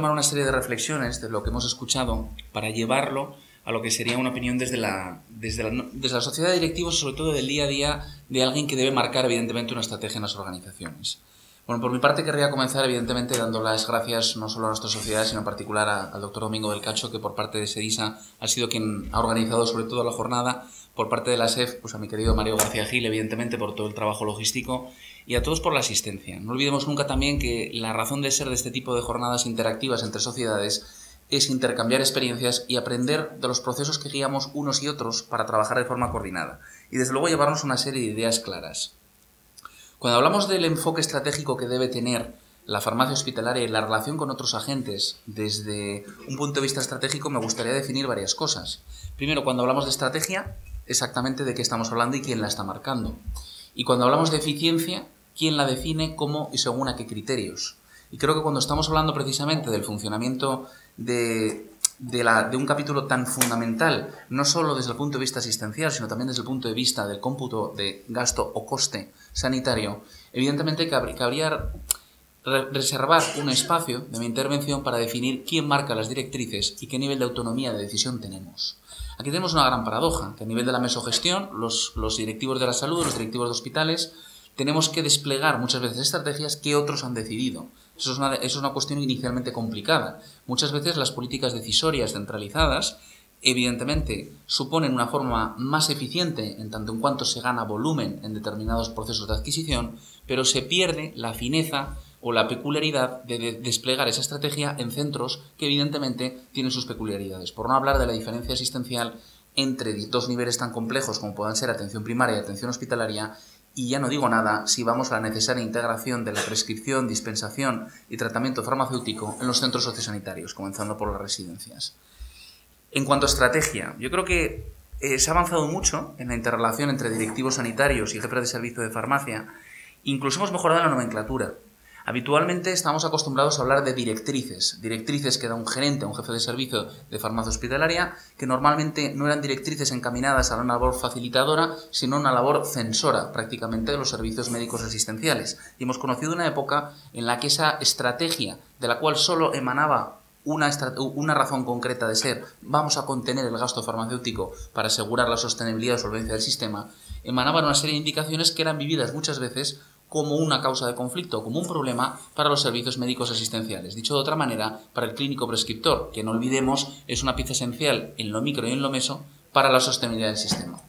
tomar una serie de reflexiones de lo que hemos escuchado para llevarlo a lo que sería una opinión desde la, desde la, desde la sociedad de directivos, sobre todo del día a día de alguien que debe marcar evidentemente una estrategia en las organizaciones. Bueno, por mi parte querría comenzar evidentemente dando las gracias no solo a nuestra sociedad, sino en particular al doctor Domingo del Cacho, que por parte de SEDISA ha sido quien ha organizado sobre todo la jornada, por parte de la SEF, pues a mi querido Mario García Gil, evidentemente por todo el trabajo logístico y a todos por la asistencia. No olvidemos nunca también que la razón de ser de este tipo de jornadas interactivas entre sociedades es intercambiar experiencias y aprender de los procesos que guiamos unos y otros para trabajar de forma coordinada y desde luego llevarnos una serie de ideas claras. Cuando hablamos del enfoque estratégico que debe tener la farmacia hospitalaria y la relación con otros agentes desde un punto de vista estratégico, me gustaría definir varias cosas. Primero, cuando hablamos de estrategia, exactamente de qué estamos hablando y quién la está marcando. Y cuando hablamos de eficiencia, quién la define, cómo y según a qué criterios. Y creo que cuando estamos hablando precisamente del funcionamiento de un capítulo tan fundamental, no solo desde el punto de vista asistencial, sino también desde el punto de vista del cómputo de gasto o coste sanitario, evidentemente cabría reservar un espacio de mi intervención para definir quién marca las directrices y qué nivel de autonomía de decisión tenemos. Aquí tenemos una gran paradoja, que a nivel de la mesogestión, los, directivos de la salud, los directivos de hospitales, tenemos que desplegar muchas veces estrategias que otros han decidido. Eso es una cuestión inicialmente complicada. Muchas veces las políticas decisorias centralizadas evidentemente suponen una forma más eficiente en tanto en cuanto se gana volumen en determinados procesos de adquisición, pero se pierde la fineza o la peculiaridad de, desplegar esa estrategia en centros que evidentemente tienen sus peculiaridades. Por no hablar de la diferencia asistencial entre dos niveles tan complejos como puedan ser atención primaria y atención hospitalaria y ya no digo nada si vamos a la necesaria integración de la prescripción, dispensación y tratamiento farmacéutico en los centros sociosanitarios, comenzando por las residencias. En cuanto a estrategia, yo creo que eh, se ha avanzado mucho en la interrelación entre directivos sanitarios y jefes de servicio de farmacia. Incluso hemos mejorado la nomenclatura. Habitualmente estamos acostumbrados a hablar de directrices, directrices que da un gerente, un jefe de servicio de farmacia hospitalaria, que normalmente no eran directrices encaminadas a una labor facilitadora, sino una labor censora prácticamente de los servicios médicos asistenciales. Y hemos conocido una época en la que esa estrategia, de la cual solo emanaba una, razón concreta de ser vamos a contener el gasto farmacéutico para asegurar la sostenibilidad y solvencia del sistema, emanaban una serie de indicaciones que eran vividas muchas veces como una causa de conflicto, como un problema para los servicios médicos asistenciales. Dicho de otra manera, para el clínico prescriptor, que no olvidemos es una pieza esencial en lo micro y en lo meso para la sostenibilidad del sistema.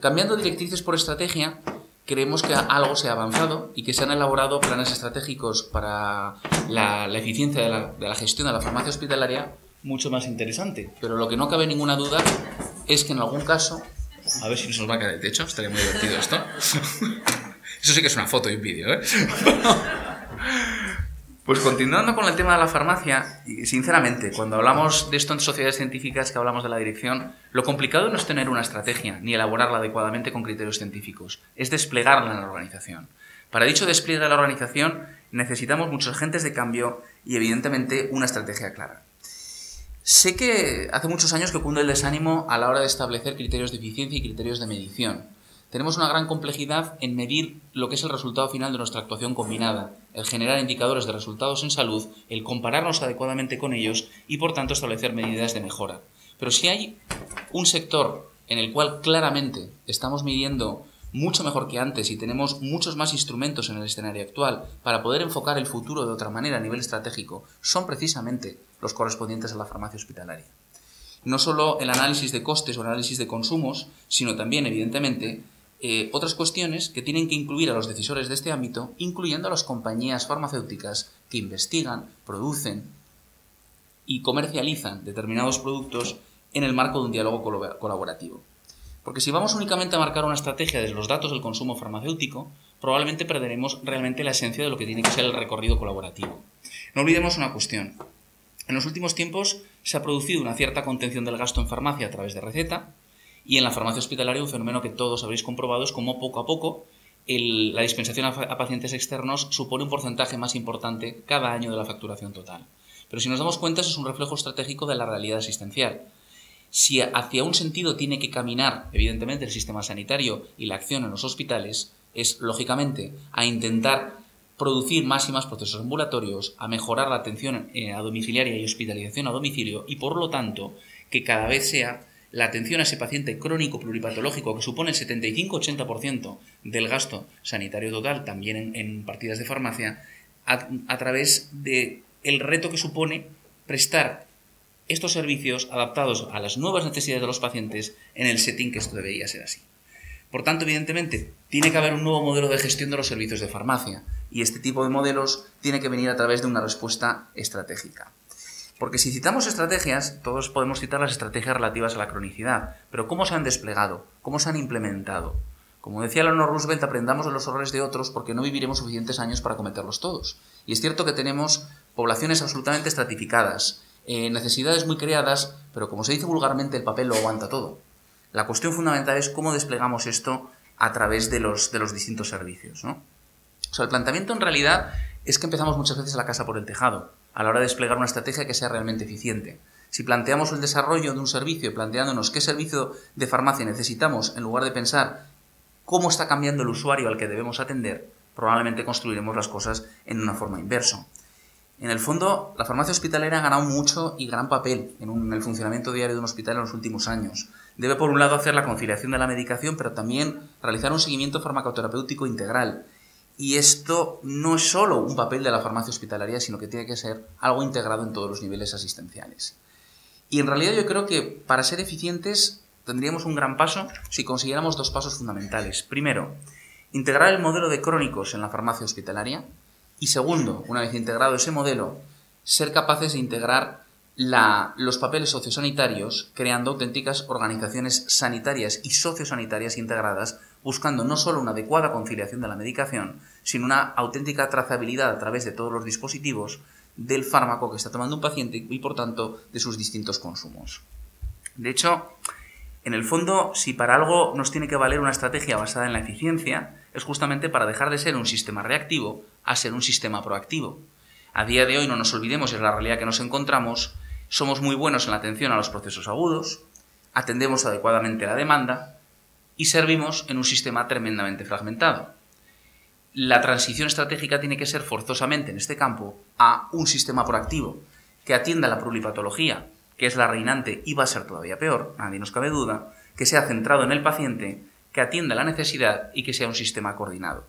Cambiando directrices por estrategia, creemos que algo se ha avanzado y que se han elaborado planes estratégicos para la, eficiencia de la, de la gestión de la farmacia hospitalaria mucho más interesante. Pero lo que no cabe ninguna duda es que en algún caso, a ver si nos va a caer el techo, estaría muy divertido esto. Eso sí que es una foto y un vídeo, ¿eh? Pues continuando con el tema de la farmacia, sinceramente, cuando hablamos de esto en sociedades científicas que hablamos de la dirección, lo complicado no es tener una estrategia ni elaborarla adecuadamente con criterios científicos, es desplegarla en la organización. Para dicho despliegue de la organización necesitamos muchos agentes de cambio y evidentemente una estrategia clara. Sé que hace muchos años que cunde el desánimo a la hora de establecer criterios de eficiencia y criterios de medición tenemos una gran complejidad en medir lo que es el resultado final de nuestra actuación combinada, el generar indicadores de resultados en salud, el compararnos adecuadamente con ellos y por tanto establecer medidas de mejora. Pero si hay un sector en el cual claramente estamos midiendo mucho mejor que antes y tenemos muchos más instrumentos en el escenario actual para poder enfocar el futuro de otra manera a nivel estratégico, son precisamente los correspondientes a la farmacia hospitalaria. No solo el análisis de costes o el análisis de consumos, sino también, evidentemente, eh, otras cuestiones que tienen que incluir a los decisores de este ámbito, incluyendo a las compañías farmacéuticas que investigan, producen y comercializan determinados productos en el marco de un diálogo colaborativo. Porque si vamos únicamente a marcar una estrategia desde los datos del consumo farmacéutico, probablemente perderemos realmente la esencia de lo que tiene que ser el recorrido colaborativo. No olvidemos una cuestión. En los últimos tiempos se ha producido una cierta contención del gasto en farmacia a través de receta, y en la farmacia hospitalaria un fenómeno que todos habréis comprobado es cómo poco a poco la dispensación a, pacientes externos supone un porcentaje más importante cada año de la facturación total. Pero si nos damos cuenta, eso es un reflejo estratégico de la realidad asistencial. Si hacia un sentido tiene que caminar, evidentemente, el sistema sanitario y la acción en los hospitales, es, lógicamente, a intentar producir más y más procesos ambulatorios, a mejorar la atención eh, a domiciliaria y hospitalización a domicilio y por lo tanto que cada vez sea la atención a ese paciente crónico pluripatológico que supone el 75-80% del gasto sanitario total, también en, partidas de farmacia, a, través de el reto que supone prestar estos servicios adaptados a las nuevas necesidades de los pacientes en el setting que esto debería ser así. Por tanto, evidentemente, tiene que haber un nuevo modelo de gestión de los servicios de farmacia y este tipo de modelos tiene que venir a través de una respuesta estratégica. Porque si citamos estrategias, todos podemos citar las estrategias relativas a la cronicidad, pero ¿cómo se han desplegado? ¿Cómo se han implementado? Como decía Eleanor Roosevelt, aprendamos de los errores de otros porque no viviremos suficientes años para cometerlos todos. Y es cierto que tenemos poblaciones absolutamente estratificadas, eh, necesidades muy creadas, pero como se dice vulgarmente, el papel lo aguanta todo. La cuestión fundamental es cómo desplegamos esto a través de los, de los distintos servicios. ¿no? O sea, el planteamiento en realidad es que empezamos muchas veces la casa por el tejado, a la hora de desplegar una estrategia que sea realmente eficiente. Si planteamos el desarrollo de un servicio planteándonos qué servicio de farmacia necesitamos, en lugar de pensar cómo está cambiando el usuario al que debemos atender, probablemente construiremos las cosas en una forma inversa. En el fondo, la farmacia hospitalera ha ganado mucho y gran papel en, el funcionamiento diario de un hospital en los últimos años. Debe, por un lado, hacer la conciliación de la medicación, pero también realizar un seguimiento farmacoterapéutico integral. Y esto no es solo un papel de la farmacia hospitalaria, sino que tiene que ser algo integrado en todos los niveles asistenciales. Y en realidad yo creo que para ser eficientes tendríamos un gran paso si consiguiéramos dos pasos fundamentales. Primero, integrar el modelo de crónicos en la farmacia hospitalaria, y segundo, una vez integrado ese modelo, ser capaces de integrar los papeles sociosanitarios creando auténticas organizaciones sanitarias y sociosanitarias integradas, buscando no solo una adecuada conciliación de la medicación, sino una auténtica trazabilidad a través de todos los dispositivos del fármaco que está tomando un paciente y por tanto de sus distintos consumos. De hecho, en el fondo, si para algo nos tiene que valer una estrategia basada en la eficiencia, es justamente para dejar de ser un sistema reactivo a ser un sistema proactivo. A día de hoy no nos olvidemos, es la realidad que nos encontramos, somos muy buenos en la atención a los procesos agudos, atendemos adecuadamente la demanda y servimos en un sistema tremendamente fragmentado. La transición estratégica tiene que ser forzosamente en este campo a un sistema proactivo que atienda la pluripatología, que es la reinante y va a ser todavía peor, nadie nos cabe duda, que sea centrado en el paciente, que atienda la necesidad y que sea un sistema coordinado.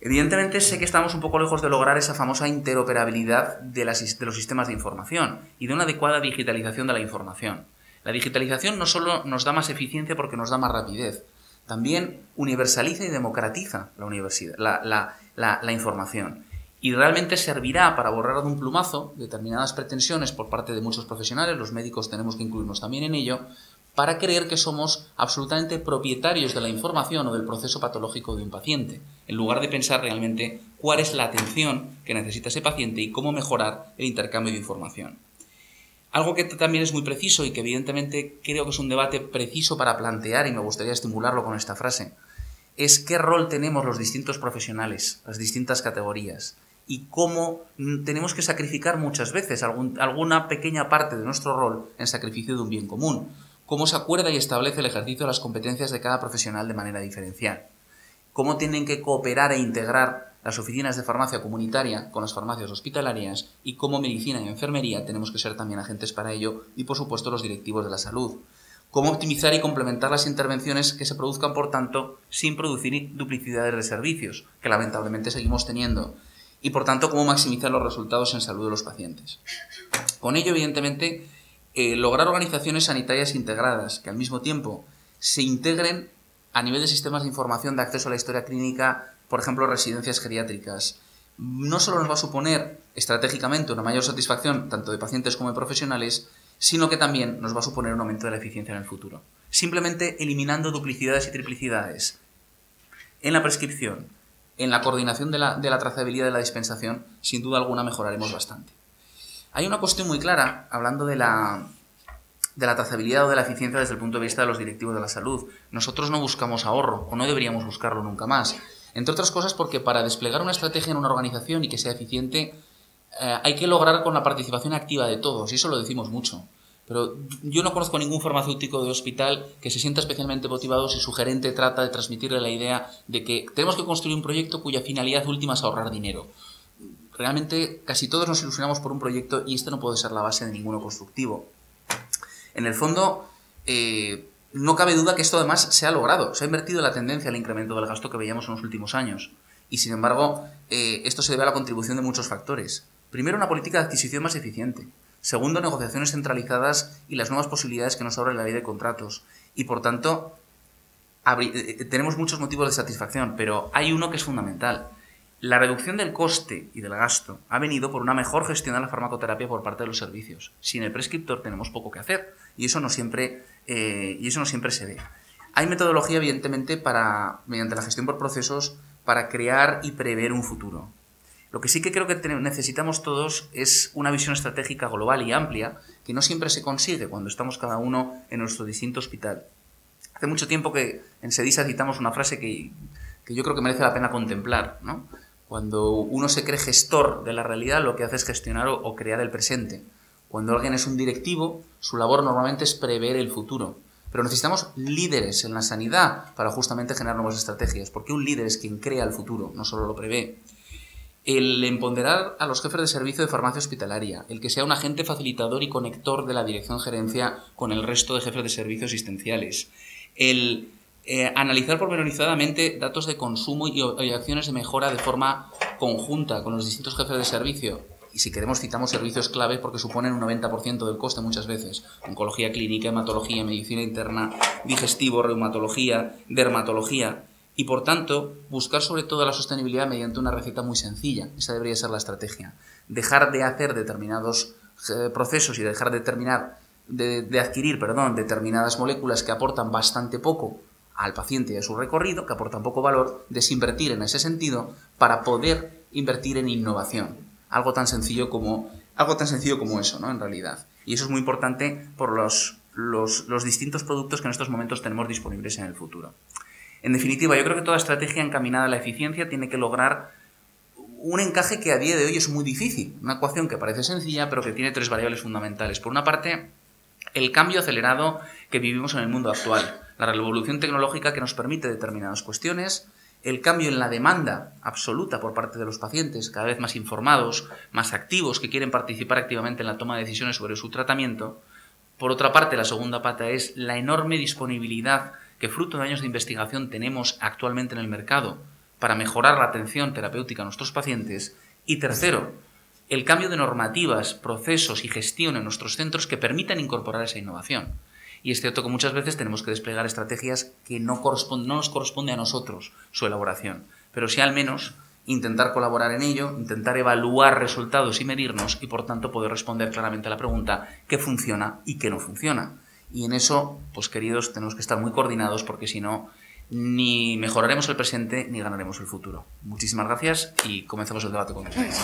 Evidentemente sé que estamos un poco lejos de lograr esa famosa interoperabilidad de, los sistemas de información y de una adecuada digitalización de la información. La digitalización no solo nos da más eficiencia porque nos da más rapidez, también universaliza y democratiza la, la información y realmente servirá para borrar de un plumazo determinadas pretensiones por parte de muchos profesionales, los médicos tenemos que incluirnos también en ello, para creer que somos absolutamente propietarios de la información o del proceso patológico de un paciente, en lugar de pensar realmente cuál es la atención que necesita ese paciente y cómo mejorar el intercambio de información. Algo que también es muy preciso y que evidentemente creo que es un debate preciso para plantear y me gustaría estimularlo con esta frase, es qué rol tenemos los distintos profesionales, las distintas categorías, y cómo tenemos que sacrificar muchas veces alguna pequeña parte de nuestro rol en sacrificio de un bien común. Cómo se acuerda y establece el ejercicio de las competencias de cada profesional de manera diferencial, cómo tienen que cooperar e integrar las oficinas de farmacia comunitaria con las farmacias hospitalarias y cómo medicina y enfermería tenemos que ser también agentes para ello y por supuesto los directivos de la salud. Cómo optimizar y complementar las intervenciones que se produzcan, por tanto, sin producir duplicidades de servicios, que lamentablemente seguimos teniendo. Y por tanto, cómo maximizar los resultados en salud de los pacientes. Con ello, evidentemente, eh, lograr organizaciones sanitarias integradas que al mismo tiempo se integren a nivel de sistemas de información de acceso a la historia clínica, por ejemplo, residencias geriátricas. No solo nos va a suponer estratégicamente una mayor satisfacción tanto de pacientes como de profesionales, sino que también nos va a suponer un aumento de la eficiencia en el futuro. Simplemente eliminando duplicidades y triplicidades en la prescripción, en la coordinación de la, trazabilidad de la dispensación, sin duda alguna mejoraremos bastante. Hay una cuestión muy clara, hablando de la, de la trazabilidad o de la eficiencia desde el punto de vista de los directivos de la salud. Nosotros no buscamos ahorro, o no deberíamos buscarlo nunca más. Entre otras cosas porque para desplegar una estrategia en una organización y que sea eficiente, eh, hay que lograr con la participación activa de todos, y eso lo decimos mucho. Pero yo no conozco ningún farmacéutico de hospital que se sienta especialmente motivado si su gerente trata de transmitirle la idea de que tenemos que construir un proyecto cuya finalidad última es ahorrar dinero. Realmente casi todos nos ilusionamos por un proyecto y este no puede ser la base de ninguno constructivo. En el fondo, eh, no cabe duda que esto además se ha logrado. Se ha invertido la tendencia al incremento del gasto que veíamos en los últimos años. Y sin embargo, eh, esto se debe a la contribución de muchos factores. Primero, una política de adquisición más eficiente. Segundo, negociaciones centralizadas y las nuevas posibilidades que nos abre la ley de contratos. Y por tanto, eh, tenemos muchos motivos de satisfacción, pero hay uno que es fundamental. La reducción del coste y del gasto ha venido por una mejor gestión de la farmacoterapia por parte de los servicios. Sin el prescriptor tenemos poco que hacer y eso no siempre, eh, y eso no siempre se ve. Hay metodología, evidentemente, para, mediante la gestión por procesos, para crear y prever un futuro. Lo que sí que creo que necesitamos todos es una visión estratégica global y amplia que no siempre se consigue cuando estamos cada uno en nuestro distinto hospital. Hace mucho tiempo que en Sedisa citamos una frase que, que yo creo que merece la pena contemplar, ¿no? Cuando uno se cree gestor de la realidad, lo que hace es gestionar o, crear el presente. Cuando alguien es un directivo, su labor normalmente es prever el futuro. Pero necesitamos líderes en la sanidad para justamente generar nuevas estrategias, porque un líder es quien crea el futuro, no solo lo prevé. El empoderar a los jefes de servicio de farmacia hospitalaria, el que sea un agente facilitador y conector de la dirección gerencia con el resto de jefes de servicios asistenciales. El eh, analizar pormenorizadamente datos de consumo y, acciones de mejora de forma conjunta con los distintos jefes de servicio. Y si queremos citamos servicios clave porque suponen un 90% del coste muchas veces. Oncología clínica, hematología, medicina interna, digestivo, reumatología, dermatología. Y por tanto, buscar sobre todo la sostenibilidad mediante una receta muy sencilla. Esa debería ser la estrategia. Dejar de hacer determinados eh, procesos y dejar de, terminar, de, de adquirir perdón, determinadas moléculas que aportan bastante poco al paciente y a su recorrido, que aporta poco valor, desinvertir en ese sentido para poder invertir en innovación. Algo tan sencillo como, algo tan sencillo como eso, ¿no? En realidad. Y eso es muy importante por los, los, los distintos productos que en estos momentos tenemos disponibles en el futuro. En definitiva, yo creo que toda estrategia encaminada a la eficiencia tiene que lograr un encaje que a día de hoy es muy difícil. Una ecuación que parece sencilla, pero que tiene tres variables fundamentales. Por una parte, el cambio acelerado que vivimos en el mundo actual la revolución tecnológica que nos permite determinadas cuestiones, el cambio en la demanda absoluta por parte de los pacientes, cada vez más informados, más activos, que quieren participar activamente en la toma de decisiones sobre su tratamiento. Por otra parte, la segunda pata es la enorme disponibilidad que fruto de años de investigación tenemos actualmente en el mercado para mejorar la atención terapéutica a nuestros pacientes. Y tercero, el cambio de normativas, procesos y gestión en nuestros centros que permitan incorporar esa innovación. Y es cierto que muchas veces tenemos que desplegar estrategias que no, no nos corresponde a nosotros su elaboración, pero sí al menos intentar colaborar en ello, intentar evaluar resultados y medirnos y por tanto poder responder claramente a la pregunta qué funciona y qué no funciona. Y en eso, pues queridos, tenemos que estar muy coordinados porque si no, ni mejoraremos el presente ni ganaremos el futuro. Muchísimas gracias y comenzamos el debate con ustedes.